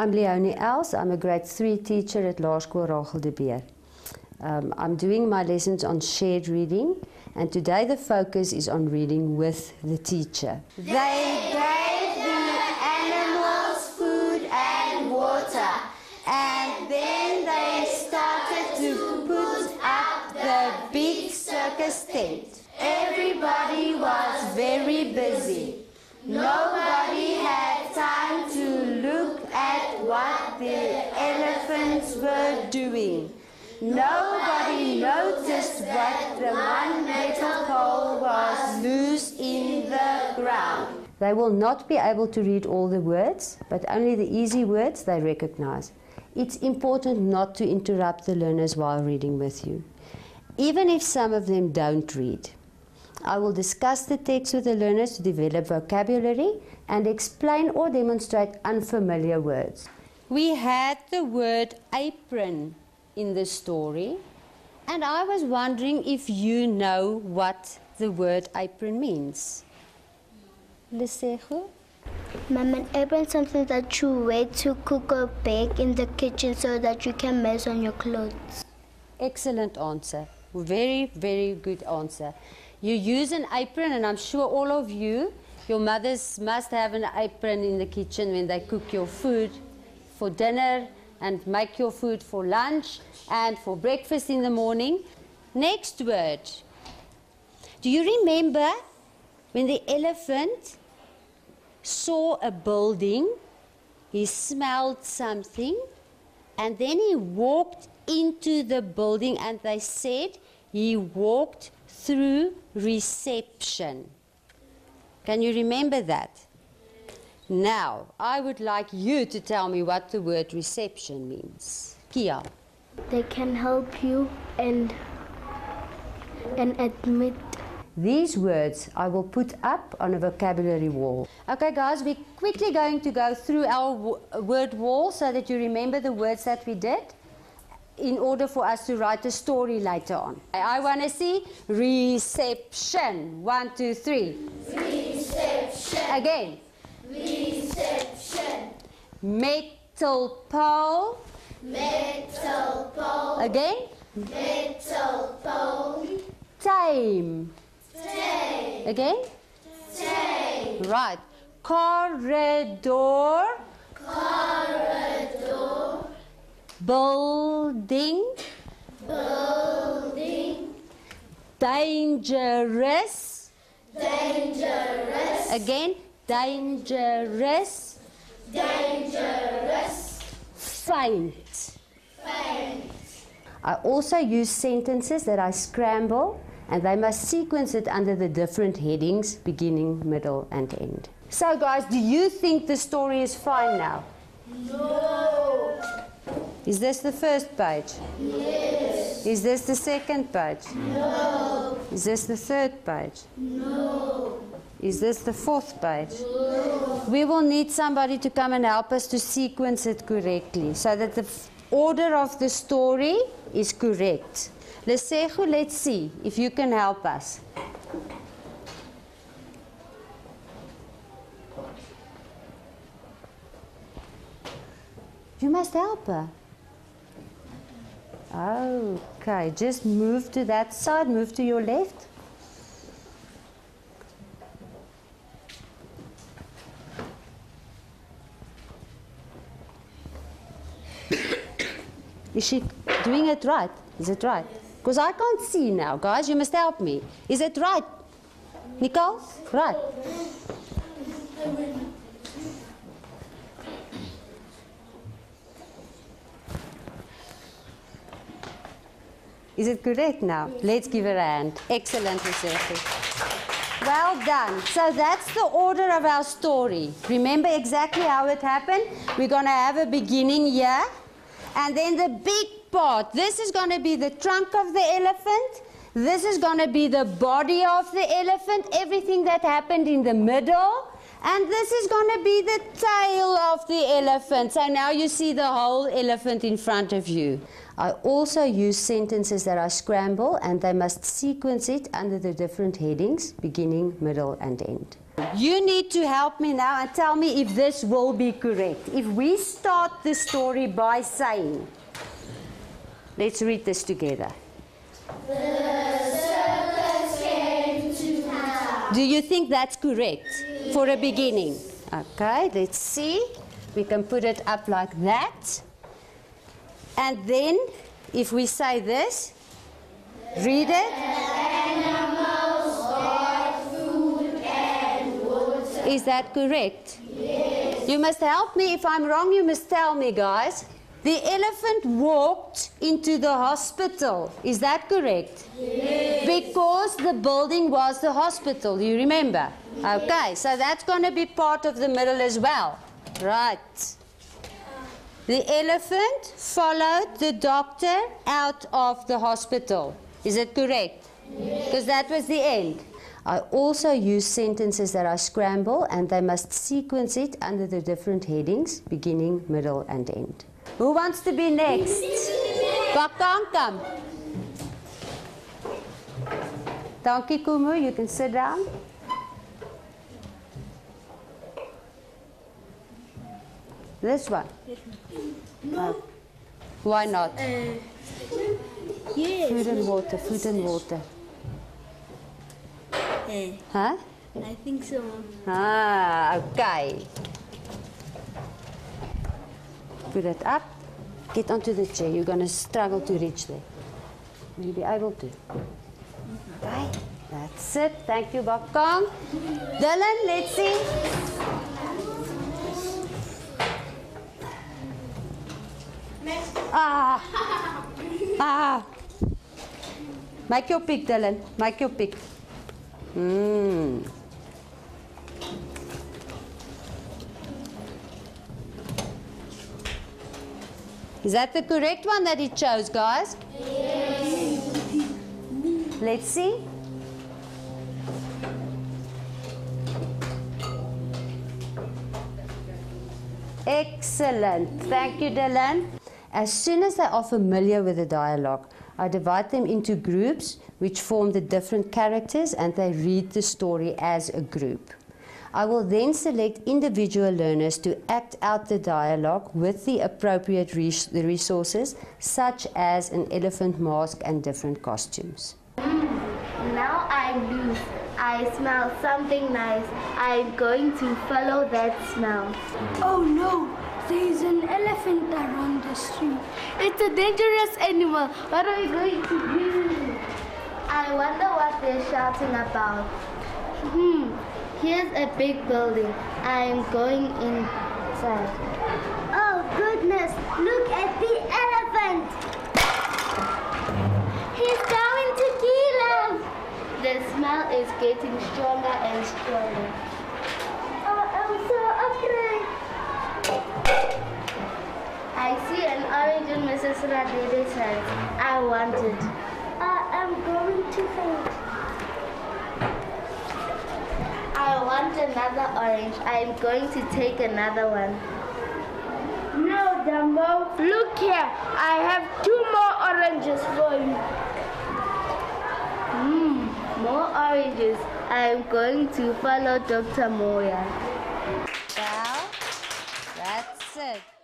I'm Leonie Els. I'm a grade 3 teacher at Laerskool Rachel de Beer. Um, I'm doing my lessons on shared reading, and today the focus is on reading with the teacher. They gave the animals food and water, and then they started to put up the big circus tent. Everybody was very busy. Nobody had time to look at what the elephants were doing. Nobody noticed that the one metal pole was loose in the ground. They will not be able to read all the words, but only the easy words they recognize. It's important not to interrupt the learners while reading with you, even if some of them don't read. I will discuss the text with the learners to develop vocabulary and explain or demonstrate unfamiliar words. We had the word apron in the story, and I was wondering if you know what the word apron means. Lesego? Mom, an apron is something that you wear to cook or bake in the kitchen so that you can mess on your clothes. Excellent answer. Very, very good answer. You use an apron, and I'm sure all of you, your mothers must have an apron in the kitchen when they cook your food for dinner and make your food for lunch and for breakfast in the morning. Next word. Do you remember when the elephant saw a building, he smelled something, and then he walked into the building, and they said he walked through reception. Can you remember that? Now, I would like you to tell me what the word reception means. Kia. They can help you and and admit. These words I will put up on a vocabulary wall. Okay, guys, we're quickly going to go through our word wall so that you remember the words that we did in order for us to write a story later on. I want to see reception. One, two, three. Reception. Again. Reception. Metal pole. Metal pole. Again. Metal pole. Time. Time. Again. Tame. Right. Corridor. Corridor. Building. Building. Dangerous. Dangerous. Again. Dangerous. Dangerous. Faint. Faint. I also use sentences that I scramble and they must sequence it under the different headings, beginning, middle, and end. So, guys, do you think the story is fine now? No. Is this the first page? Yes. Is this the second page? No. Is this the third page? No. Is this the fourth page? We will need somebody to come and help us to sequence it correctly so that the order of the story is correct. Lesego, let's see if you can help us. You must help her. Okay, just move to that side, move to your left. Is she doing it right? Is it right? Because I can't see now, guys. You must help me. Is it right? Nicole? Right. Is it correct now? Let's give her a hand. Excellent, Lucy. Well done. So that's the order of our story. Remember exactly how it happened? We're going to have a beginning here. And then the big part. This is going to be the trunk of the elephant. This is going to be the body of the elephant. Everything that happened in the middle. And this is going to be the tail of the elephant. So now you see the whole elephant in front of you. I also use sentences that I scramble and they must sequence it under the different headings, beginning, middle, and end. You need to help me now and tell me if this will be correct. If we start the story by saying, let's read this together. Do you think that's correct for a beginning? Okay, let's see. We can put it up like that. And then, if we say this, read it. Is that correct? Yes. You must help me. If I'm wrong, you must tell me, guys. The elephant walked into the hospital. Is that correct? Yes. Because the building was the hospital, you remember? Okay, so that's going to be part of the middle as well. Right. The elephant followed the doctor out of the hospital. Is it correct? Because yes. that was the end. I also use sentences that I scramble and they must sequence it under the different headings, beginning, middle and end. Who wants to be next? Bakang, come. Donkey Kumu, you can sit down. This one? No. Why not? Uh, yes. Food and water, food and water. Huh? I think so. Ah, okay. Put it up. Get onto the chair. You're going to struggle to reach there. Will you be able to? Okay. That's it. Thank you, Bakang. Dylan, let's see. Ah. Ah. Make your pick, Dylan. Make your pick. Hmm. Is that the correct one that he chose, guys? Yes. Let's see. Excellent. Thank you, Dylan. As soon as they are familiar with the dialogue, I divide them into groups which form the different characters and they read the story as a group. I will then select individual learners to act out the dialogue with the appropriate res resources, such as an elephant mask and different costumes. Now I'm loose. I smell something nice. I'm going to follow that smell. Oh no! There's an elephant around the street. It's a dangerous animal. What are we going to do? I wonder what they're shouting about. Hmm, here's a big building. I'm going inside. Oh goodness, look at the elephant! He's going to kill us! The smell is getting stronger and stronger. Oh, I'm so afraid. I see an orange in Mrs. Radede's hand. I want it. I am going to faint. I want another orange. I am going to take another one. No, Dumbo. Look here. I have two more oranges for you. Mmm, more oranges. I am going to follow Dr. Moya said.